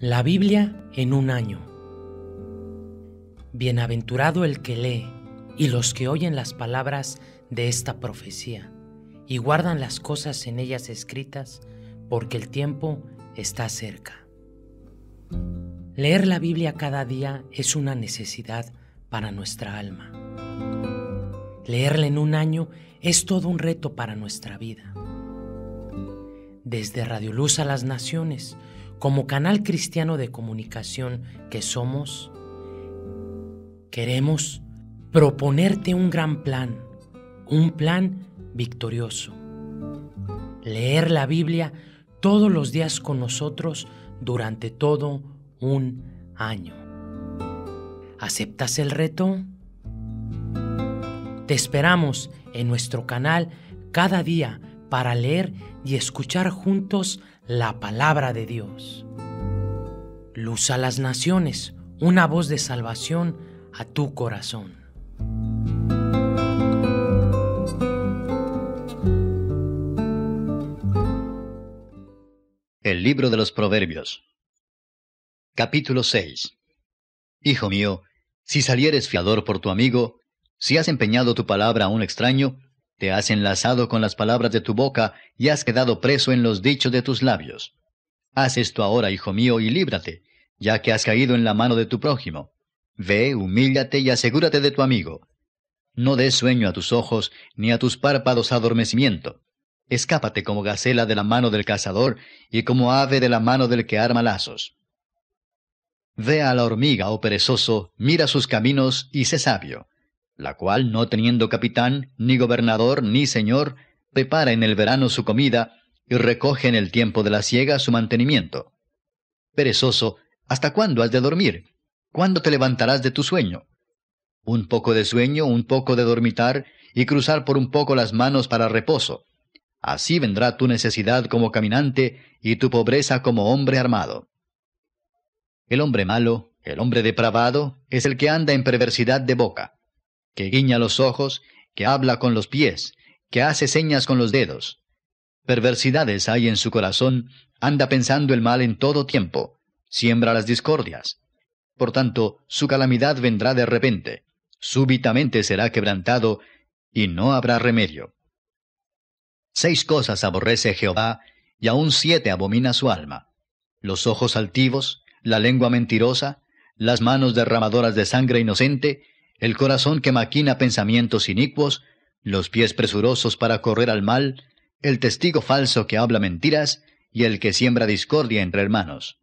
La Biblia en un año. Bienaventurado el que lee y los que oyen las palabras de esta profecía y guardan las cosas en ellas escritas, porque el tiempo está cerca. Leer la Biblia cada día es una necesidad para nuestra alma. Leerla en un año es todo un reto para nuestra vida. Desde Radio Luz a las Naciones, como canal cristiano de comunicación que somos, queremos proponerte un gran plan, un plan victorioso. Leer la Biblia todos los días con nosotros durante todo un año. ¿Aceptas el reto? Te esperamos en nuestro canal cada día para leer y escuchar juntos la palabra de Dios. Luz a las naciones, una voz de salvación a tu corazón. El libro de los Proverbios Capítulo 6 Hijo mío, si salieres fiador por tu amigo, si has empeñado tu palabra a un extraño, te has enlazado con las palabras de tu boca y has quedado preso en los dichos de tus labios. Haz esto ahora, hijo mío, y líbrate, ya que has caído en la mano de tu prójimo. Ve, humíllate y asegúrate de tu amigo. No des sueño a tus ojos, ni a tus párpados adormecimiento. Escápate como gacela de la mano del cazador, y como ave de la mano del que arma lazos. Ve a la hormiga, oh perezoso, mira sus caminos y sé sabio la cual, no teniendo capitán, ni gobernador, ni señor, prepara en el verano su comida y recoge en el tiempo de la siega su mantenimiento. Perezoso, ¿hasta cuándo has de dormir? ¿Cuándo te levantarás de tu sueño? Un poco de sueño, un poco de dormitar, y cruzar por un poco las manos para reposo. Así vendrá tu necesidad como caminante y tu pobreza como hombre armado. El hombre malo, el hombre depravado, es el que anda en perversidad de boca que guiña los ojos, que habla con los pies, que hace señas con los dedos. Perversidades hay en su corazón, anda pensando el mal en todo tiempo, siembra las discordias. Por tanto, su calamidad vendrá de repente, súbitamente será quebrantado, y no habrá remedio. Seis cosas aborrece Jehová, y aun siete abomina su alma. Los ojos altivos, la lengua mentirosa, las manos derramadoras de sangre inocente, el corazón que maquina pensamientos inicuos, los pies presurosos para correr al mal, el testigo falso que habla mentiras, y el que siembra discordia entre hermanos.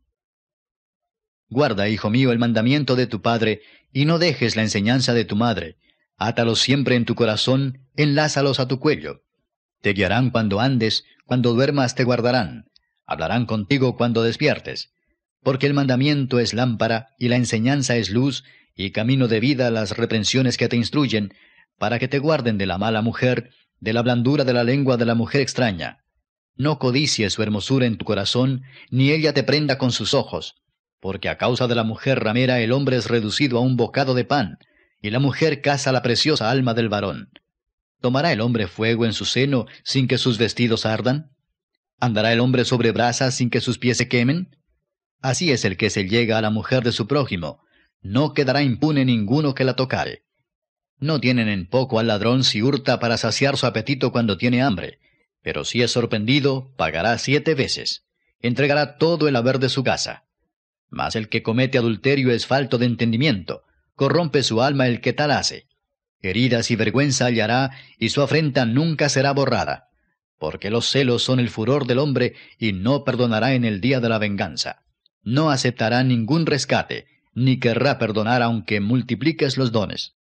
Guarda, hijo mío, el mandamiento de tu padre, y no dejes la enseñanza de tu madre. Átalos siempre en tu corazón, enlázalos a tu cuello. Te guiarán cuando andes, cuando duermas te guardarán. Hablarán contigo cuando despiertes. Porque el mandamiento es lámpara, y la enseñanza es luz, y camino de vida las reprensiones que te instruyen, para que te guarden de la mala mujer, de la blandura de la lengua de la mujer extraña. No codicies su hermosura en tu corazón, ni ella te prenda con sus ojos, porque a causa de la mujer ramera el hombre es reducido a un bocado de pan, y la mujer caza la preciosa alma del varón. ¿Tomará el hombre fuego en su seno sin que sus vestidos ardan? ¿Andará el hombre sobre brasas sin que sus pies se quemen? Así es el que se llega a la mujer de su prójimo, no quedará impune ninguno que la tocare. No tienen en poco al ladrón si hurta para saciar su apetito cuando tiene hambre, pero si es sorprendido, pagará siete veces. Entregará todo el haber de su casa. Mas el que comete adulterio es falto de entendimiento, corrompe su alma el que tal hace. Heridas y vergüenza hallará, y su afrenta nunca será borrada, porque los celos son el furor del hombre, y no perdonará en el día de la venganza. No aceptará ningún rescate, ni querrá perdonar aunque multipliques los dones.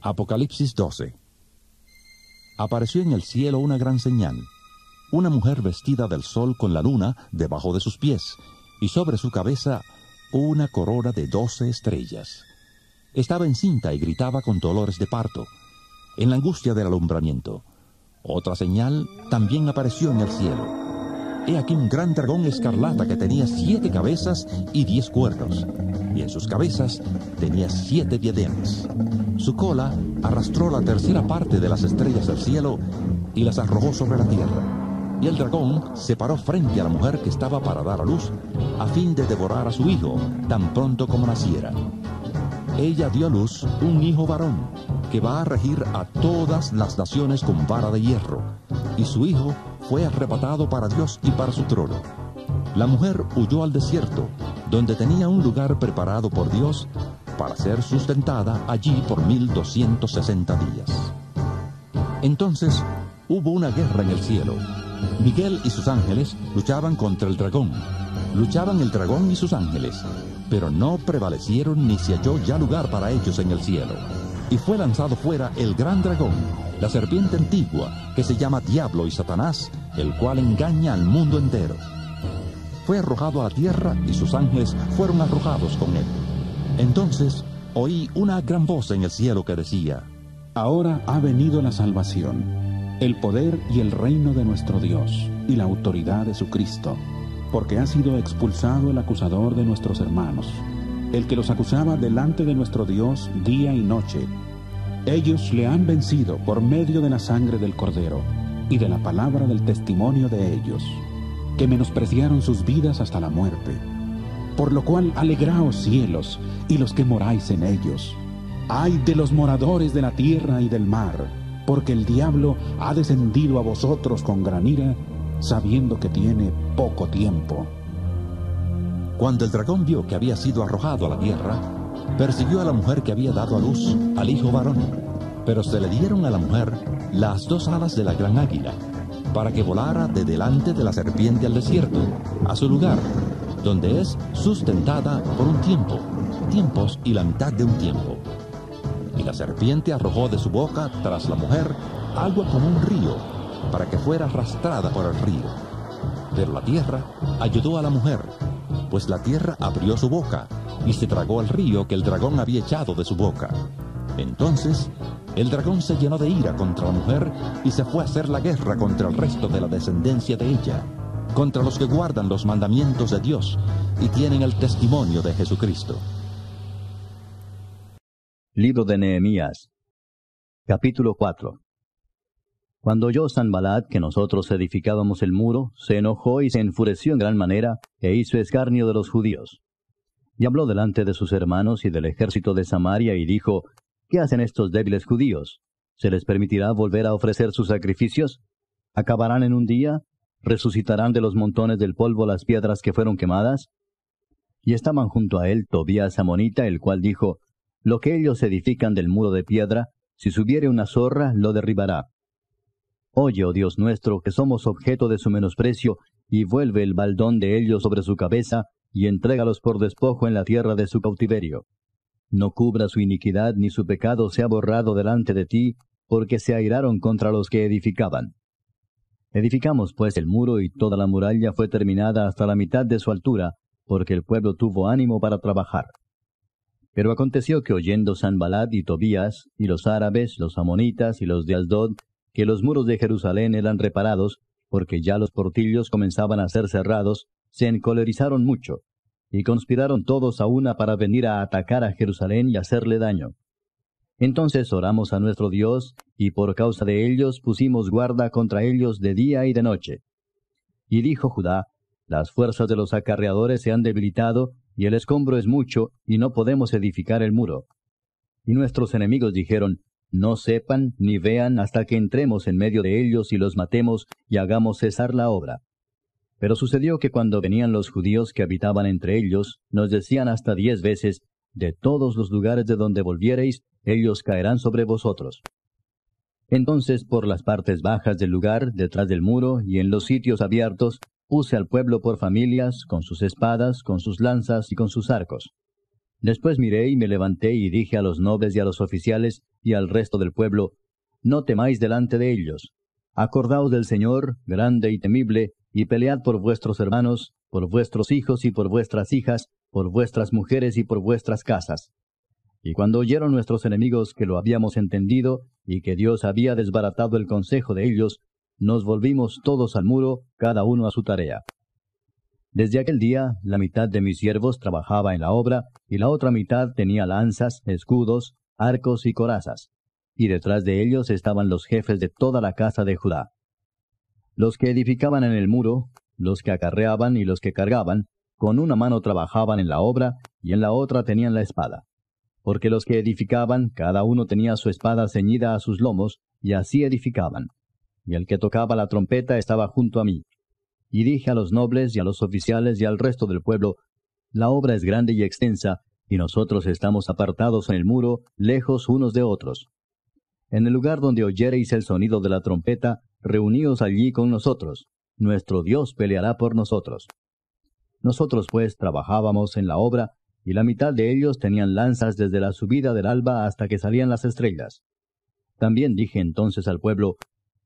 Apocalipsis 12 Apareció en el cielo una gran señal, una mujer vestida del sol con la luna debajo de sus pies, y sobre su cabeza una corona de doce estrellas. Estaba encinta y gritaba con dolores de parto, en la angustia del alumbramiento. Otra señal también apareció en el cielo He aquí un gran dragón escarlata que tenía siete cabezas y diez cuernos, y en sus cabezas tenía siete diademas. Su cola arrastró la tercera parte de las estrellas del cielo y las arrojó sobre la tierra. Y el dragón se paró frente a la mujer que estaba para dar a luz, a fin de devorar a su hijo tan pronto como naciera. Ella dio a luz un hijo varón, que va a regir a todas las naciones con vara de hierro, y su hijo fue arrebatado para Dios y para su trono. La mujer huyó al desierto, donde tenía un lugar preparado por Dios para ser sustentada allí por 1260 días. Entonces hubo una guerra en el cielo. Miguel y sus ángeles luchaban contra el dragón. Luchaban el dragón y sus ángeles, pero no prevalecieron ni se halló ya lugar para ellos en el cielo. Y fue lanzado fuera el gran dragón, la serpiente antigua, que se llama Diablo y Satanás, el cual engaña al mundo entero. Fue arrojado a la tierra y sus ángeles fueron arrojados con él. Entonces oí una gran voz en el cielo que decía, Ahora ha venido la salvación, el poder y el reino de nuestro Dios y la autoridad de su Cristo, porque ha sido expulsado el acusador de nuestros hermanos, el que los acusaba delante de nuestro Dios día y noche. Ellos le han vencido por medio de la sangre del Cordero y de la palabra del testimonio de ellos, que menospreciaron sus vidas hasta la muerte por lo cual alegraos cielos y los que moráis en ellos. Ay de los moradores de la tierra y del mar, porque el diablo ha descendido a vosotros con gran ira, sabiendo que tiene poco tiempo. Cuando el dragón vio que había sido arrojado a la tierra, persiguió a la mujer que había dado a luz al hijo varón, pero se le dieron a la mujer las dos alas de la gran águila, para que volara de delante de la serpiente al desierto, a su lugar, donde es sustentada por un tiempo, tiempos y la mitad de un tiempo. Y la serpiente arrojó de su boca tras la mujer agua como un río, para que fuera arrastrada por el río. Pero la tierra ayudó a la mujer, pues la tierra abrió su boca y se tragó el río que el dragón había echado de su boca. Entonces el dragón se llenó de ira contra la mujer y se fue a hacer la guerra contra el resto de la descendencia de ella contra los que guardan los mandamientos de Dios y tienen el testimonio de Jesucristo. Libro de Nehemías Capítulo 4 Cuando oyó Sanbalat que nosotros edificábamos el muro, se enojó y se enfureció en gran manera, e hizo escarnio de los judíos. Y habló delante de sus hermanos y del ejército de Samaria, y dijo, ¿Qué hacen estos débiles judíos? ¿Se les permitirá volver a ofrecer sus sacrificios? ¿Acabarán en un día? ¿Resucitarán de los montones del polvo las piedras que fueron quemadas? Y estaban junto a él Tobías Amonita, el cual dijo, Lo que ellos edifican del muro de piedra, si subiere una zorra, lo derribará. Oye, oh Dios nuestro, que somos objeto de su menosprecio, y vuelve el baldón de ellos sobre su cabeza, y entrégalos por despojo en la tierra de su cautiverio. No cubra su iniquidad, ni su pecado sea borrado delante de ti, porque se airaron contra los que edificaban. Edificamos pues el muro y toda la muralla fue terminada hasta la mitad de su altura, porque el pueblo tuvo ánimo para trabajar. Pero aconteció que oyendo Sanbalad y Tobías, y los árabes, los amonitas y los de Asdod, que los muros de Jerusalén eran reparados, porque ya los portillos comenzaban a ser cerrados, se encolerizaron mucho, y conspiraron todos a una para venir a atacar a Jerusalén y hacerle daño. Entonces oramos a nuestro Dios, y por causa de ellos pusimos guarda contra ellos de día y de noche. Y dijo Judá, Las fuerzas de los acarreadores se han debilitado, y el escombro es mucho, y no podemos edificar el muro. Y nuestros enemigos dijeron, No sepan ni vean hasta que entremos en medio de ellos y los matemos y hagamos cesar la obra. Pero sucedió que cuando venían los judíos que habitaban entre ellos, nos decían hasta diez veces, De todos los lugares de donde volviereis, ellos caerán sobre vosotros. Entonces por las partes bajas del lugar, detrás del muro y en los sitios abiertos, puse al pueblo por familias, con sus espadas, con sus lanzas y con sus arcos. Después miré y me levanté y dije a los nobles y a los oficiales y al resto del pueblo, No temáis delante de ellos. Acordaos del Señor, grande y temible, y pelead por vuestros hermanos, por vuestros hijos y por vuestras hijas, por vuestras mujeres y por vuestras casas. Y cuando oyeron nuestros enemigos que lo habíamos entendido y que Dios había desbaratado el consejo de ellos, nos volvimos todos al muro, cada uno a su tarea. Desde aquel día, la mitad de mis siervos trabajaba en la obra, y la otra mitad tenía lanzas, escudos, arcos y corazas, y detrás de ellos estaban los jefes de toda la casa de Judá. Los que edificaban en el muro, los que acarreaban y los que cargaban, con una mano trabajaban en la obra y en la otra tenían la espada. Porque los que edificaban, cada uno tenía su espada ceñida a sus lomos, y así edificaban. Y el que tocaba la trompeta estaba junto a mí. Y dije a los nobles y a los oficiales y al resto del pueblo, La obra es grande y extensa, y nosotros estamos apartados en el muro, lejos unos de otros. En el lugar donde oyereis el sonido de la trompeta, reuníos allí con nosotros. Nuestro Dios peleará por nosotros. Nosotros pues trabajábamos en la obra, y la mitad de ellos tenían lanzas desde la subida del alba hasta que salían las estrellas. También dije entonces al pueblo,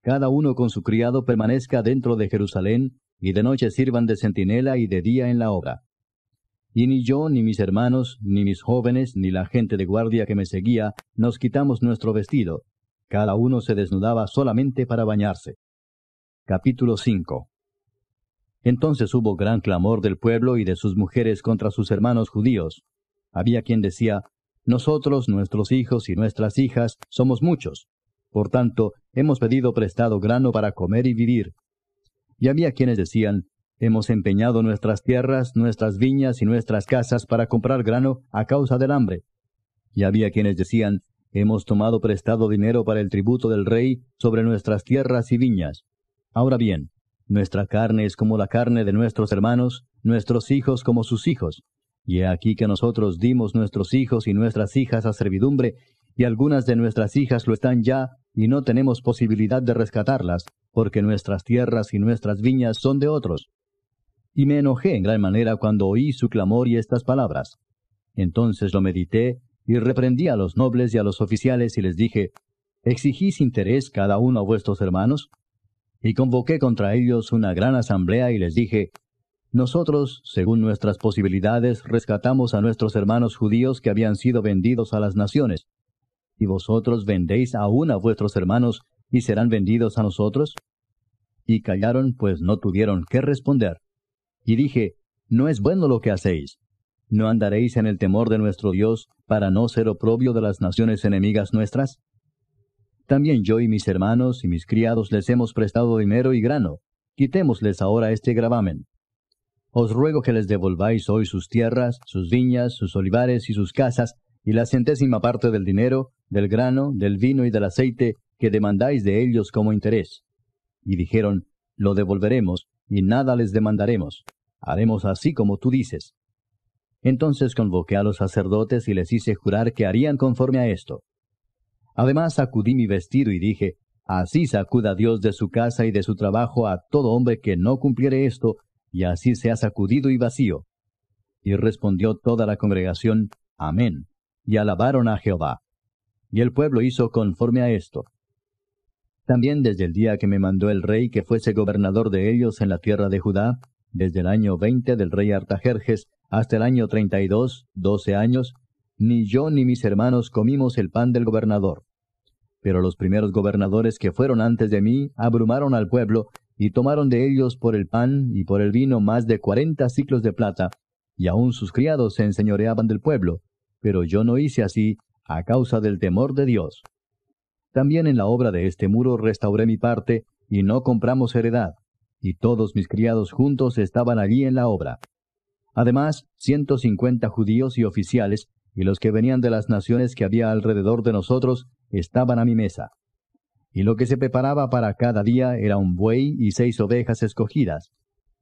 Cada uno con su criado permanezca dentro de Jerusalén, y de noche sirvan de centinela y de día en la obra. Y ni yo, ni mis hermanos, ni mis jóvenes, ni la gente de guardia que me seguía, nos quitamos nuestro vestido. Cada uno se desnudaba solamente para bañarse. Capítulo 5 Entonces hubo gran clamor del pueblo y de sus mujeres contra sus hermanos judíos. Había quien decía, Nosotros, nuestros hijos y nuestras hijas, somos muchos. Por tanto, hemos pedido prestado grano para comer y vivir. Y había quienes decían, Hemos empeñado nuestras tierras, nuestras viñas y nuestras casas para comprar grano a causa del hambre. Y había quienes decían, Hemos tomado prestado dinero para el tributo del rey sobre nuestras tierras y viñas. Ahora bien, nuestra carne es como la carne de nuestros hermanos, nuestros hijos como sus hijos. Y he aquí que nosotros dimos nuestros hijos y nuestras hijas a servidumbre, y algunas de nuestras hijas lo están ya, y no tenemos posibilidad de rescatarlas, porque nuestras tierras y nuestras viñas son de otros y me enojé en gran manera cuando oí su clamor y estas palabras. Entonces lo medité y reprendí a los nobles y a los oficiales y les dije, ¿Exigís interés cada uno a vuestros hermanos? Y convoqué contra ellos una gran asamblea y les dije, Nosotros, según nuestras posibilidades, rescatamos a nuestros hermanos judíos que habían sido vendidos a las naciones. ¿Y vosotros vendéis aún a vuestros hermanos y serán vendidos a nosotros? Y callaron, pues no tuvieron qué responder. Y dije, No es bueno lo que hacéis. ¿No andaréis en el temor de nuestro Dios para no ser oprobio de las naciones enemigas nuestras? También yo y mis hermanos y mis criados les hemos prestado dinero y grano. Quitémosles ahora este gravamen. Os ruego que les devolváis hoy sus tierras, sus viñas, sus olivares y sus casas, y la centésima parte del dinero, del grano, del vino y del aceite que demandáis de ellos como interés. Y dijeron, Lo devolveremos, y nada les demandaremos haremos así como tú dices. Entonces convoqué a los sacerdotes y les hice jurar que harían conforme a esto. Además sacudí mi vestido y dije, Así sacuda Dios de su casa y de su trabajo a todo hombre que no cumpliere esto, y así sea sacudido y vacío. Y respondió toda la congregación, Amén, y alabaron a Jehová. Y el pueblo hizo conforme a esto. También desde el día que me mandó el rey que fuese gobernador de ellos en la tierra de Judá, desde el año veinte del rey Artajerjes hasta el año treinta y dos, doce años, ni yo ni mis hermanos comimos el pan del gobernador. Pero los primeros gobernadores que fueron antes de mí abrumaron al pueblo, y tomaron de ellos por el pan y por el vino más de cuarenta ciclos de plata, y aun sus criados se enseñoreaban del pueblo, pero yo no hice así, a causa del temor de Dios. También en la obra de este muro restauré mi parte, y no compramos heredad y todos mis criados juntos estaban allí en la obra. Además, ciento cincuenta judíos y oficiales, y los que venían de las naciones que había alrededor de nosotros, estaban a mi mesa. Y lo que se preparaba para cada día era un buey y seis ovejas escogidas.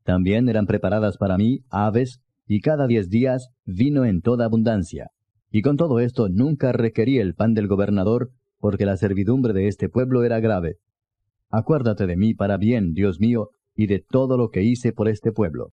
También eran preparadas para mí aves, y cada diez días vino en toda abundancia. Y con todo esto nunca requerí el pan del gobernador, porque la servidumbre de este pueblo era grave. Acuérdate de mí para bien, Dios mío, y de todo lo que hice por este pueblo.